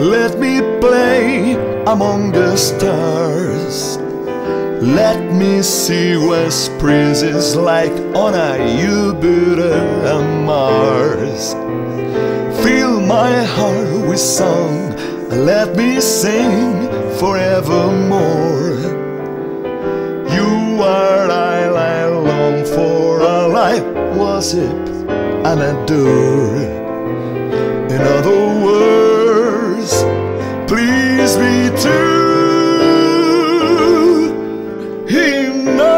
Let me play among the stars. Let me see what spring is like on a Jupiter and Mars. Fill my heart with song, let me sing forevermore. You are I, I long for a life worship and adore. Please be true. In other